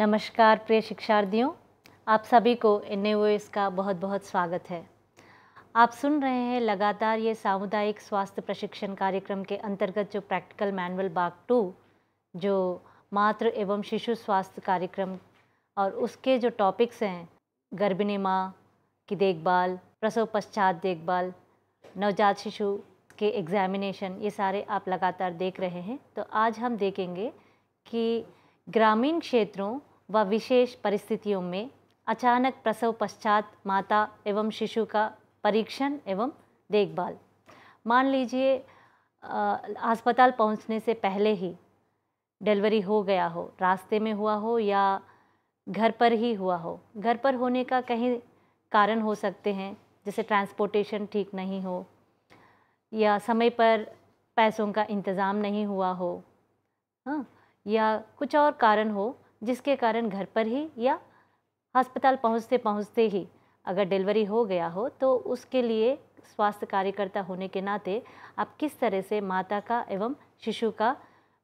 नमस्कार, प्रिय शिक्षार्थियों। आप सभी को एन का बहुत बहुत स्वागत है। आप सुन रहे हैं लगातार ये सामुदायिक स्वास्थ्य प्रशिक्षण कार्यक्रम के अंतर्गत जो प्रैक्टिकल मैनुअल बाग टू, जो मातृ एवं शिशु स्वास्थ्य कार्यक्रम और उसके जो टॉपिक्स हैं, गर्भिणी माँ की देखभाल प्रसव पश्चात देखभाल, नवजात शिशु के एग्जामिनेशन ये सारे आप लगातार देख रहे हैं। तो आज हम देखेंगे कि ग्रामीण क्षेत्रों व विशेष परिस्थितियों में अचानक प्रसव पश्चात माता एवं शिशु का परीक्षण एवं देखभाल। मान लीजिए अस्पताल पहुँचने से पहले ही डिलीवरी हो गया हो, रास्ते में हुआ हो या घर पर ही हुआ हो। घर पर होने का कहीं कारण हो सकते हैं, जैसे ट्रांसपोर्टेशन ठीक नहीं हो या समय पर पैसों का इंतज़ाम नहीं हुआ हो हाँ या कुछ और कारण हो जिसके कारण घर पर ही या अस्पताल पहुँचते पहुँचते ही अगर डिलीवरी हो गया हो तो उसके लिए स्वास्थ्य कार्यकर्ता होने के नाते आप किस तरह से माता का एवं शिशु का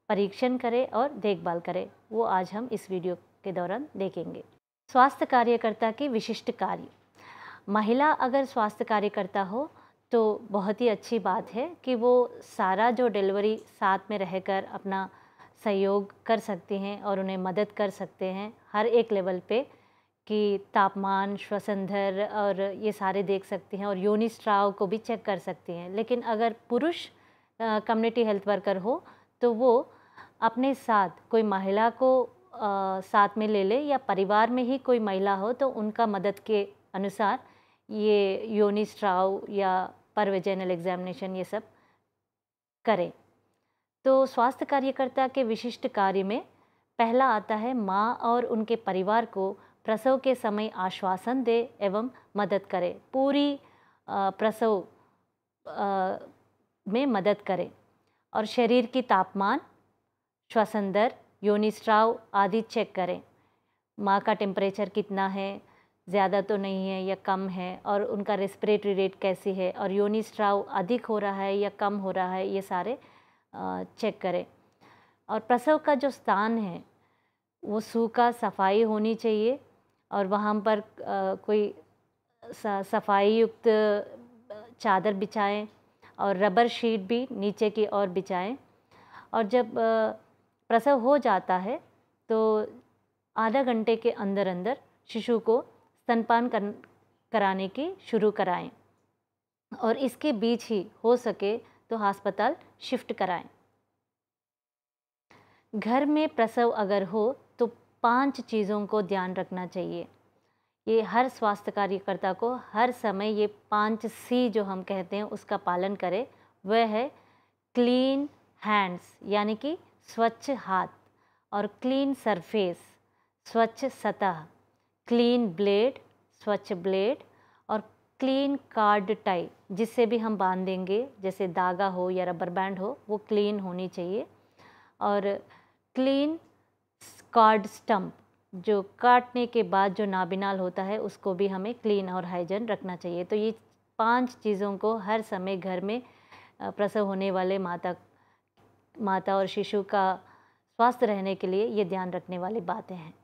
परीक्षण करें और देखभाल करें, वो आज हम इस वीडियो के दौरान देखेंगे। स्वास्थ्य कार्यकर्ता की विशिष्ट कार्य। महिला अगर स्वास्थ्य कार्यकर्ता हो तो बहुत ही अच्छी बात है कि वो सारा जो डिलीवरी साथ में रहकर अपना सहयोग कर सकते हैं और उन्हें मदद कर सकते हैं हर एक लेवल पे कि तापमान श्वसनधर और ये सारे देख सकते हैं और योनि स्ट्राव को भी चेक कर सकते हैं। लेकिन अगर पुरुष कम्युनिटी हेल्थ वर्कर हो तो वो अपने साथ कोई महिला को आ, साथ में ले ले या परिवार में ही कोई महिला हो तो उनका मदद के अनुसार ये योनि स्ट्राव या परवेजनल एग्जामिनेशन ये सब करें। तो स्वास्थ्य कार्यकर्ता के विशिष्ट कार्य में पहला आता है माँ और उनके परिवार को प्रसव के समय आश्वासन दे एवं मदद करे। पूरी प्रसव में मदद करें। और शरीर की तापमान श्वसन दर योनिस्ट्राव आदि चेक करें। माँ का टेम्परेचर कितना है? ज़्यादा तो नहीं है या कम है? और उनका रेस्पिरेटरी रेट कैसी है? और योनिस्ट्राव अधिक हो रहा है या कम हो रहा है? ये सारे चेक करें। और प्रसव का जो स्थान है, वो सूखा, सफ़ाई होनी चाहिए और वहाँ पर कोई सफ़ाई युक्त चादर बिछाएँ और रबर शीट भी नीचे की ओर बिछाएँ। और जब प्रसव हो जाता है तो आधा घंटे के अंदर अंदर शिशु को स्तनपान कर, कराने की शुरू कराएँ। और इसके बीच ही हो सके तो अस्पताल शिफ्ट कराएँ। घर में प्रसव अगर हो तो पाँच चीज़ों को ध्यान रखना चाहिए। ये हर स्वास्थ्य कार्यकर्ता को हर समय ये पाँच सी जो हम कहते हैं, उसका पालन करें। वह है क्लीन हैंड्स, यानी कि स्वच्छ हाथ और क्लीन सरफेस, स्वच्छ सतह, क्लीन ब्लेड, स्वच्छ ब्लेड क्लीन कार्ड टाई जिससे भी हम बांधेंगे, जैसे धागा हो या रबर बैंड हो, वो क्लीन होनी चाहिए। और क्लीन कार्ड स्टम्प जो काटने के बाद जो नाबिनाल होता है, उसको भी हमें क्लीन और हाइजन रखना चाहिए। तो ये पाँच चीज़ों को हर समय घर में प्रसव होने वाले माता माता और शिशु का स्वस्थ रहने के लिए ये ध्यान रखने वाली बातें हैं।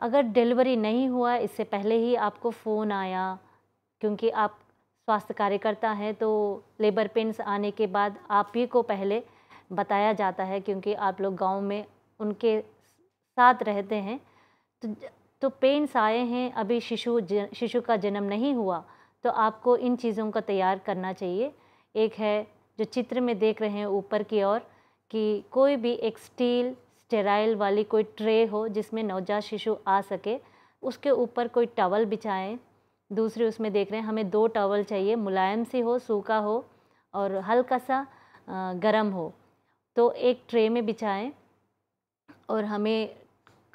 अगर डिलीवरी नहीं हुआ, इससे पहले ही आपको फ़ोन आया क्योंकि आप स्वास्थ्य कार्यकर्ता हैं तो लेबर पेन्स आने के बाद आप ही को पहले बताया जाता है क्योंकि आप लोग गाँव में उनके साथ रहते हैं। तो तो पेन्स आए हैं, अभी शिशु शिशु का जन्म नहीं हुआ तो आपको इन चीज़ों का तैयार करना चाहिए। एक है जो चित्र में देख रहे हैं ऊपर की ओर, कि कोई भी एक स्टील स्टेराइल वाली कोई ट्रे हो जिसमें नवजात शिशु आ सके, उसके ऊपर कोई टवल बिछाएँ दूसरे उसमें देख रहे हैं, हमें दो टवल चाहिए, मुलायम सी हो, सूखा हो और हल्का सा गर्म हो। तो एक ट्रे में बिछाएँ और हमें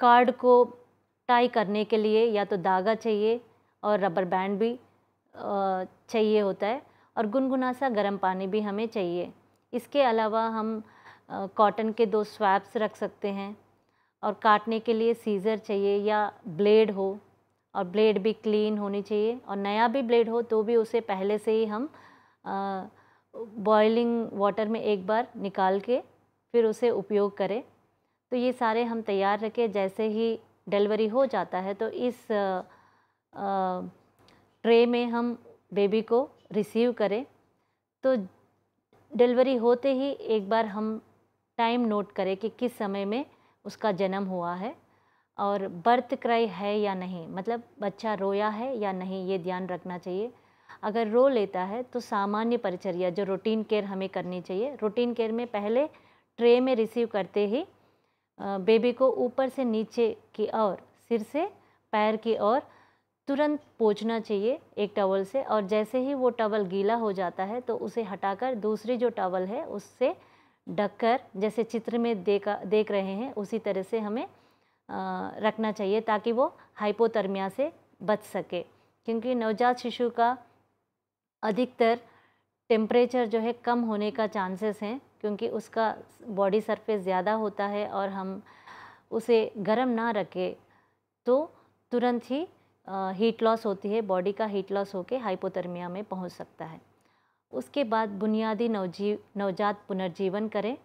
कार्ड को टाई करने के लिए या तो धागा चाहिए और रबर बैंड भी चाहिए होता है और गुनगुना सा गर्म पानी भी हमें चाहिए। इसके अलावा हम कॉटन के दो स्वैप्स रख सकते हैं और काटने के लिए सीज़र चाहिए या ब्लेड हो। और ब्लेड भी क्लीन होनी चाहिए और नया भी ब्लेड हो तो भी उसे पहले से ही हम बॉइलिंग वाटर में एक बार निकाल के फिर उसे उपयोग करें। तो ये सारे हम तैयार रखें, जैसे ही डिलीवरी हो जाता है तो इस ट्रे में हम बेबी को रिसीव करें। तो डिलीवरी होते ही एक बार हम टाइम नोट करें कि किस समय में उसका जन्म हुआ है। और बर्थ क्राई है या नहीं? मतलब बच्चा रोया है या नहीं? ये ध्यान रखना चाहिए। अगर रो लेता है तो सामान्य परिचर्या, जो रूटीन केयर हमें करनी चाहिए। रूटीन केयर में पहले ट्रे में रिसीव करते ही बेबी को ऊपर से नीचे की ओर, सिर से पैर की ओर तुरंत पोछना चाहिए एक टवल से। और जैसे ही वो टवल गीला हो जाता है तो उसे हटाकर दूसरी जो टवल है उससे ढककर, जैसे चित्र में देखा, देख रहे हैं, उसी तरह से हमें रखना चाहिए ताकि वो हाइपोथर्मिया से बच सके। क्योंकि नवजात शिशु का अधिकतर टेम्परेचर जो है कम होने का चांसेस हैं, क्योंकि उसका बॉडी सरफेस ज़्यादा होता है और हम उसे गर्म ना रखें तो तुरंत ही हीट लॉस होती है बॉडी का हीट लॉस होकर हाइपोथर्मिया में पहुँच सकता है। उसके बाद बुनियादी नवजीव, नवजात पुनर्जीवन करें।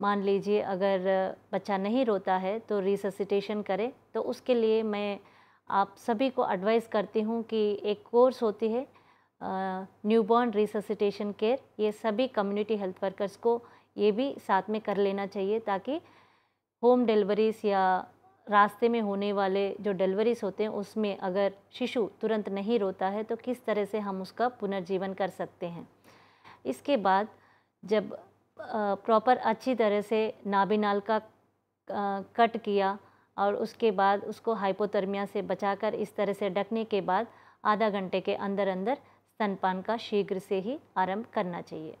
मान लीजिए अगर बच्चा नहीं रोता है तो रिससिटेशन करें तो उसके लिए मैं आप सभी को एडवाइस करती हूँ कि एक कोर्स होती है न्यूबॉर्न रिससिटेशन केयर ये सभी कम्युनिटी हेल्थ वर्कर्स को ये भी साथ में कर लेना चाहिए ताकि होम डिलीवरीज या रास्ते में होने वाले जो डिलीवरीज होते हैं, उसमें अगर शिशु तुरंत नहीं रोता है तो किस तरह से हम उसका पुनर्जीवन कर सकते हैं। इसके बाद जब प्रॉपर अच्छी तरह से नाभिनाल का कट किया और उसके बाद उसको हाइपोथर्मिया से बचाकर इस तरह से ढकने के बाद आधा घंटे के अंदर अंदर स्तनपान का शीघ्र से ही आरंभ करना चाहिए।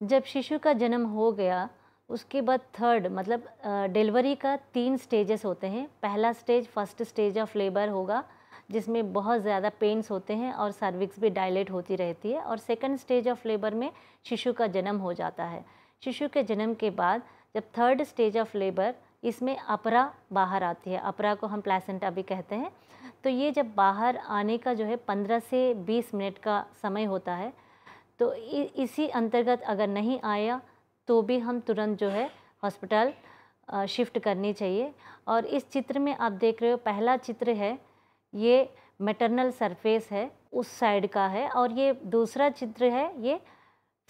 जब शिशु का जन्म हो गया, उसके बाद थर्ड मतलब डिलीवरी का तीन स्टेजेस होते हैं। पहला stage first stage of labour होगा, जिसमें बहुत ज़्यादा पेन्स होते हैं और सर्विक्स भी डायलेट होती रहती है और सेकंड स्टेज ऑफ़ लेबर में शिशु का जन्म हो जाता है। शिशु के जन्म के बाद जब थर्ड स्टेज ऑफ़ लेबर इसमें अपरा बाहर आती है। अपरा को हम प्लेसेंटा भी कहते हैं। तो ये जब बाहर आने का जो है पंद्रह से बीस मिनट का समय होता है तो इसी अंतर्गत अगर नहीं आया तो भी हम तुरंत जो है हॉस्पिटल शिफ्ट करनी चाहिए। और इस चित्र में आप देख रहे हो, पहला चित्र है, ये मेटरनल सरफेस है, उस साइड का है। और ये दूसरा चित्र है, ये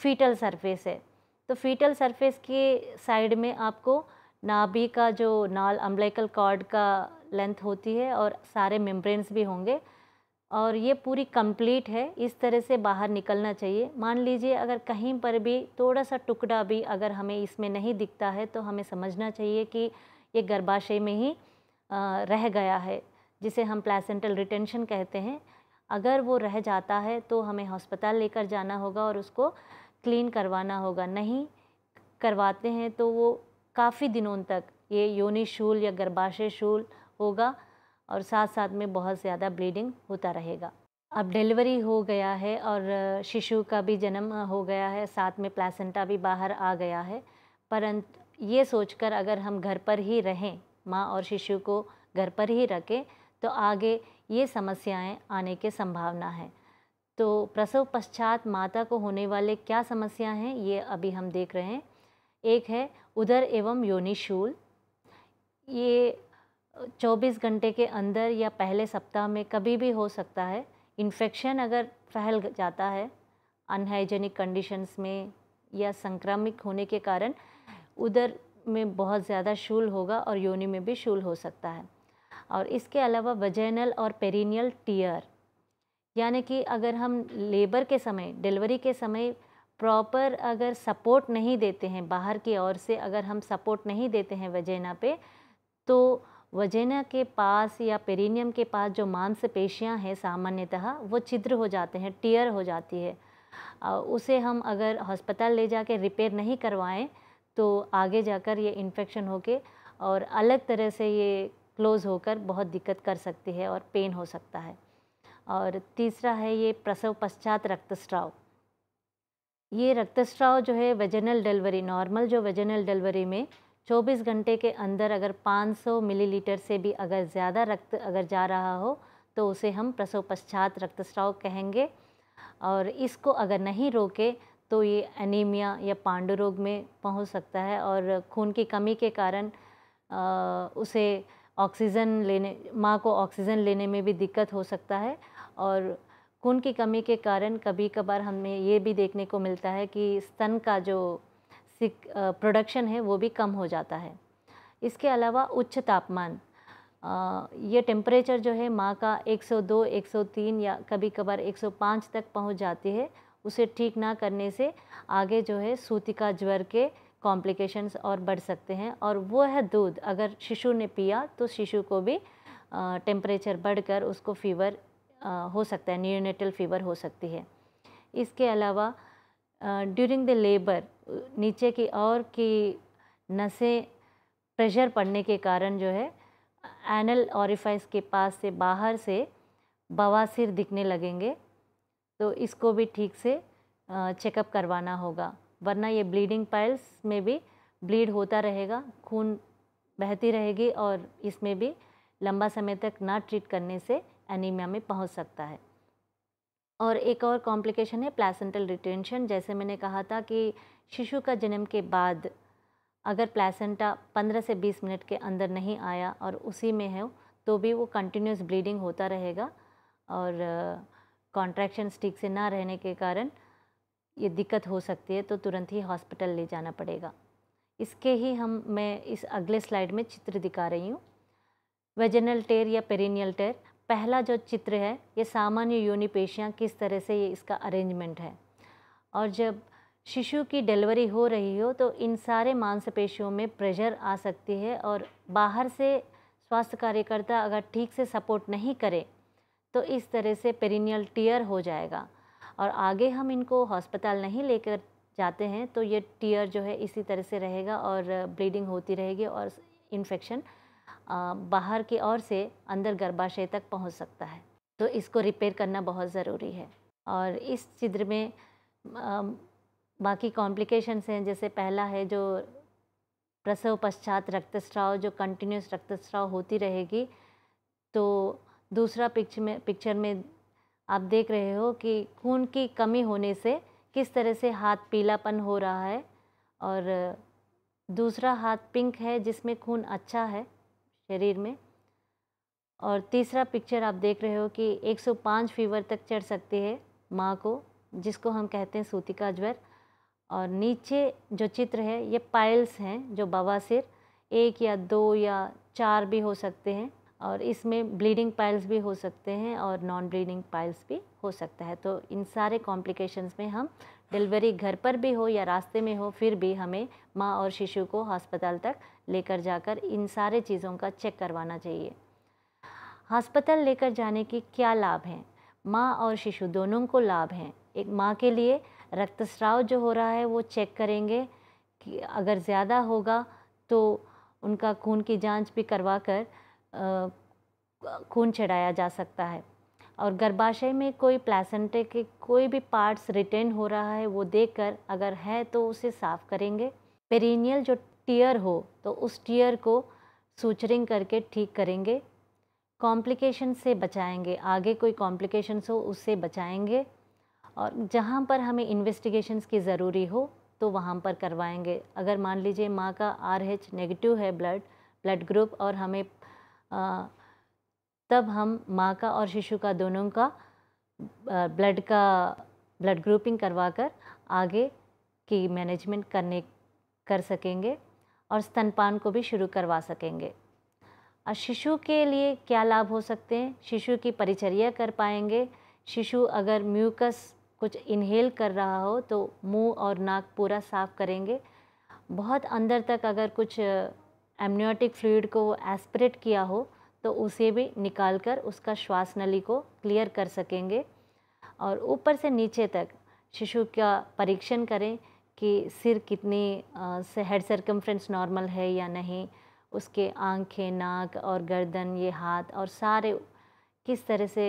फीटल सरफेस है। तो फीटल सरफेस के साइड में आपको नाभि का जो नाल अम्बलाइकल कॉर्ड का लेंथ होती है और सारे मेम्ब्रेन्स भी होंगे। और ये पूरी कंप्लीट है, इस तरह से बाहर निकलना चाहिए। मान लीजिए अगर कहीं पर भी थोड़ा सा टुकड़ा भी अगर हमें इसमें नहीं दिखता है तो हमें समझना चाहिए कि ये गर्भाशय में ही रह गया है, जिसे हम प्लेसेंटल रिटेंशन कहते हैं। अगर वो रह जाता है तो हमें अस्पताल लेकर जाना होगा और उसको क्लीन करवाना होगा, नहीं करवाते हैं तो वो काफ़ी दिनों तक ये योनि शूल या गर्भाशय शूल होगा और साथ साथ में बहुत ज़्यादा ब्लीडिंग होता रहेगा। अब डिलीवरी हो गया है और शिशु का भी जन्म हो गया है, साथ में प्लासेंटा भी बाहर आ गया है। परंतु ये सोचकर अगर हम घर पर ही रहें, माँ और शिशु को घर पर ही रखें तो आगे ये समस्याएँ आने की संभावना है। तो प्रसव पश्चात माता को होने वाले क्या समस्या हैं, ये अभी हम देख रहे हैं। एक है उदर एवं योनिशूल ये 24 घंटे के अंदर या पहले सप्ताह में कभी भी हो सकता है। इन्फेक्शन अगर फैल जाता है, अनहाइजेनिक कंडीशंस में या संक्रामिक होने के कारण उधर में बहुत ज़्यादा शूल होगा और योनि में भी शूल हो सकता है। और इसके अलावा वजैनल और पेरिनियल टीयर यानी कि अगर हम लेबर के समय, डिलीवरी के समय प्रॉपर अगर सपोर्ट नहीं देते हैं बाहर की ओर से, अगर हम सपोर्ट नहीं देते हैं वजेना पे तो वजेना के पास या पेरिनियम के पास जो मांसपेशियाँ हैं सामान्यतः, वो छिद्र हो जाते हैं, टीयर हो जाती है। उसे हम अगर अस्पताल ले जाके रिपेयर नहीं करवाएँ तो आगे जाकर ये इन्फेक्शन होके और अलग तरह से ये क्लोज़ होकर बहुत दिक्कत कर सकती है और पेन हो सकता है। और तीसरा है ये प्रसव पश्चात रक्तस्राव। ये रक्तस्राव जो है वेजनल डिलीवरी नॉर्मल जो वेजनल डिलीवरी में 24 घंटे के अंदर अगर 500 मिलीलीटर से भी अगर ज़्यादा रक्त अगर जा रहा हो तो उसे हम प्रसव पश्चात रक्तस्राव कहेंगे। और इसको अगर नहीं रोके तो ये एनीमिया या पांडु रोग में पहुँच सकता है और खून की कमी के कारण उसे ऑक्सीजन लेने, माँ को ऑक्सीजन लेने में भी दिक्कत हो सकता है। और खून की कमी के कारण कभी कभार हमें ये भी देखने को मिलता है कि स्तन का जो प्रोडक्शन है वो भी कम हो जाता है। इसके अलावा उच्च तापमान ये टेम्परेचर जो है माँ का 102, 103 या कभी कभार 105 तक पहुँच जाती है उसे ठीक ना करने से आगे जो है सूतिका ज्वर के कॉम्प्लिकेशंस और बढ़ सकते हैं और वो है दूध। अगर शिशु ने पिया तो शिशु को भी टेम्परेचर बढ़कर उसको फीवर हो सकता है न्यूनेटल फीवर हो सकती है। इसके अलावा ड्यूरिंग द लेबर नीचे की और की नसें प्रेशर पड़ने के कारण जो है एनल ऑरिफाइस के पास से बाहर से बवासीर दिखने लगेंगे। तो इसको भी ठीक से चेकअप करवाना होगा। वरना ये ब्लीडिंग पाइल्स में भी ब्लीड होता रहेगा, खून बहती रहेगी और इसमें भी लंबा समय तक ना ट्रीट करने से एनीमिया में पहुँच सकता है। और एक और कॉम्प्लिकेशन है प्लेसेंटल रिटेंशन जैसे मैंने कहा था कि शिशु का जन्म के बाद अगर प्लेसेंटा 15 से 20 मिनट के अंदर नहीं आया और उसी में है तो भी वो कंटिन्यूस ब्लीडिंग होता रहेगा और कॉन्ट्रैक्शन ठीक से ना रहने के कारण ये दिक्कत हो सकती है तो तुरंत ही हॉस्पिटल ले जाना पड़ेगा। इसके ही हम, मैं इस अगले स्लाइड में चित्र दिखा रही हूँ। वेजनल टेर या पेरिनियल टेर पहला जो चित्र है, ये सामान्य यूनिपेशियाँ किस तरह से ये इसका अरेंजमेंट है। और जब शिशु की डिलीवरी हो रही हो तो इन सारे मांसपेशियों में प्रेशर आ सकती है और बाहर से स्वास्थ्य कार्यकर्ता अगर ठीक से सपोर्ट नहीं करे तो इस तरह से पेरिनियल टीयर हो जाएगा। और आगे हम इनको हॉस्पिटल नहीं लेकर जाते हैं तो ये टीयर जो है इसी तरह से रहेगा और ब्लीडिंग होती रहेगी और इन्फेक्शन बाहर की ओर से अंदर गर्भाशय तक पहुँच सकता है। तो इसको रिपेयर करना बहुत ज़रूरी है। और इस चित्र में बाकी कॉम्प्लिकेशंस हैं। जैसे पहला है जो प्रसव पश्चात रक्तस्राव, जो कंटिन्यूस रक्तस्राव होती रहेगी। तो दूसरा पिक्चर में पिक्चर में आप देख रहे हो कि खून की कमी होने से किस तरह से हाथ पीलापन हो रहा है। और दूसरा हाथ पिंक है जिसमें खून अच्छा है। शरीर में। और तीसरा पिक्चर आप देख रहे हो कि 105 फीवर तक चढ़ सकती है माँ को, जिसको हम कहते हैं सूतिका ज्वर। और नीचे जो चित्र है, ये पाइल्स हैं जो बवासीर एक या दो या चार भी हो सकते हैं। और इसमें ब्लीडिंग पाइल्स भी हो सकते हैं और नॉन ब्लीडिंग पाइल्स भी हो सकता है। तो इन सारे कॉम्प्लिकेशंस में हम डिलीवरी घर पर भी हो या रास्ते में हो, फिर भी हमें माँ और शिशु को अस्पताल तक लेकर जाकर इन सारे चीज़ों का चेक करवाना चाहिए। अस्पताल लेकर जाने की क्या लाभ हैं? माँ और शिशु दोनों को लाभ हैं। एक माँ के लिए रक्तस्राव जो हो रहा है, वो चेक करेंगे कि अगर ज़्यादा होगा तो उनका खून की जाँच भी करवा कर खून चढ़ाया जा सकता है। और गर्भाशय में कोई प्लेसेंटे के कोई भी पार्ट्स रिटेन हो रहा है, वो देखकर अगर है तो उसे साफ़ करेंगे। पेरिनियल जो टीयर हो तो उस टीयर को सूचरिंग करके ठीक करेंगे। कॉम्प्लिकेशन से बचाएँगे आगे कोई कॉम्प्लिकेशंस हो उससे बचाएँगे। और जहाँ पर हमें इन्वेस्टिगेशंस की ज़रूरी हो तो वहाँ पर करवाएँगे। अगर मान लीजिए माँ का आर एच नेगेटिव है ब्लड ब्लड ग्रुप और हमें आ, तब हम माँ का और शिशु का दोनों का ब्लड का ब्लड ग्रुपिंग करवा कर आगे की मैनेजमेंट करने कर सकेंगे। और स्तनपान को भी शुरू करवा सकेंगे। और शिशु के लिए क्या लाभ हो सकते हैं? शिशु की परिचर्या कर पाएँगे। शिशु अगर म्यूकस कुछ इनहेल कर रहा हो तो मुँह और नाक पूरा साफ़ करेंगे। बहुत अंदर तक अगर कुछ एमनियोटिक फ्लूड को एस्परेट किया हो तो उसे भी निकाल कर उसका श्वास नली को क्लियर कर सकेंगे। और ऊपर से नीचे तक शिशु का परीक्षण करें। कि सिर कितनी हेड सरकमफ्रेंस नॉर्मल है या नहीं, उसके आँखें, नाक और गर्दन, ये हाथ और सारे किस तरह से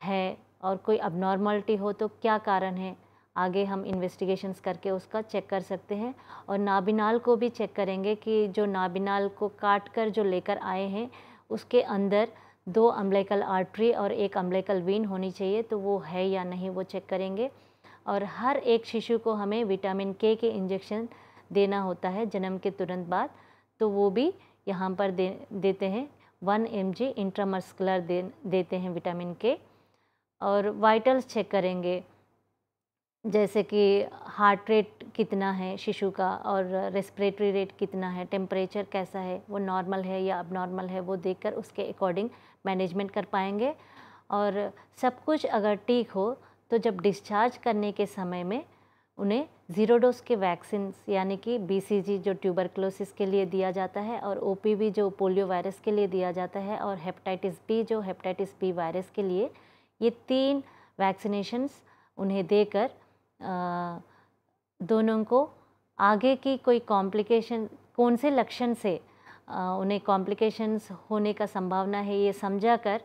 है और कोई अब नॉर्मलिटी हो तो क्या कारण है, आगे हम इन्वेस्टिगेशंस करके उसका चेक कर सकते हैं। और नाबिनाल को भी चेक करेंगे कि जो नाबिनाल को काट कर जो लेकर आए हैं, उसके अंदर दो अम्बलिकल आर्टरी और एक अम्बलिकल वीन होनी चाहिए तो वो है या नहीं वो चेक करेंगे। और हर एक शिशु को हमें विटामिन के के इंजेक्शन देना होता है जन्म के तुरंत बाद। तो वो भी यहाँ पर दे, देते हैं। वन एम जी इंट्रामस्कुलर दे, देते हैं विटामिन के और वाइटल्स चेक करेंगे। जैसे कि हार्ट रेट कितना है शिशु का और रेस्पिरेटरी रेट कितना है टेम्परेचर कैसा है, वो नॉर्मल है या अब नॉर्मल है, वो देखकर उसके अकॉर्डिंग मैनेजमेंट कर पाएँगे। और सब कुछ अगर ठीक हो तो जब डिस्चार्ज करने के समय में उन्हें ज़ीरो डोज के वैक्सीन यानी कि बीसीजी जो ट्यूबरक्लोसिस के लिए दिया जाता है और ओपीवी जो पोलियो वायरस के लिए दिया जाता है और हेपेटाइटिस बी जो हेपेटाइटिस बी वायरस के लिए ये तीन वैक्सीनेशंस उन्हें देकर दोनों को आगे की कोई कॉम्प्लिकेशन कौन से लक्षण से आ, उन्हें कॉम्प्लिकेशंस होने का संभावना है ये समझा कर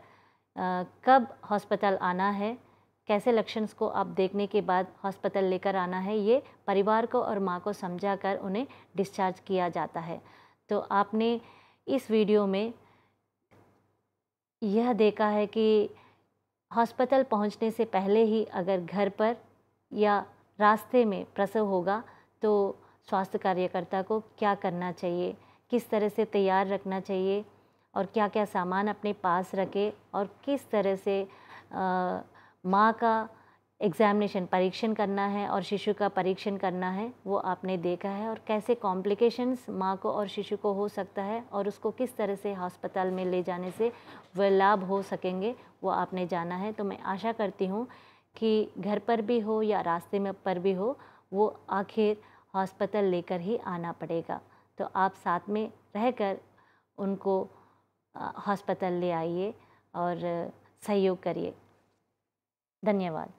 आ, कब हॉस्पिटल आना है कैसे लक्षण को आप देखने के बाद हॉस्पिटल लेकर आना है, ये परिवार को और माँ को समझा कर उन्हें डिस्चार्ज किया जाता है। तो आपने इस वीडियो में यह देखा है कि हॉस्पिटल पहुँचने से पहले ही अगर घर पर या रास्ते में प्रसव होगा तो स्वास्थ्य कार्यकर्ता को क्या करना चाहिए, किस तरह से तैयार रखना चाहिए और क्या क्या सामान अपने पास रखे और किस तरह से माँ का एग्ज़ामिनेशन परीक्षण करना है और शिशु का परीक्षण करना है, वो आपने देखा है और कैसे कॉम्प्लिकेशंस माँ को और शिशु को हो सकता है और उसको किस तरह से हॉस्पिटल में ले जाने से वह लाभ हो सकेंगे, वो आपने जाना है। तो मैं आशा करती हूँ कि घर पर भी हो या रास्ते में पर भी हो, वो आखिर हॉस्पिटल लेकर ही आना पड़ेगा। तो आप साथ में रहकर उनको हॉस्पिटल ले आइए और सहयोग करिए। धन्यवाद।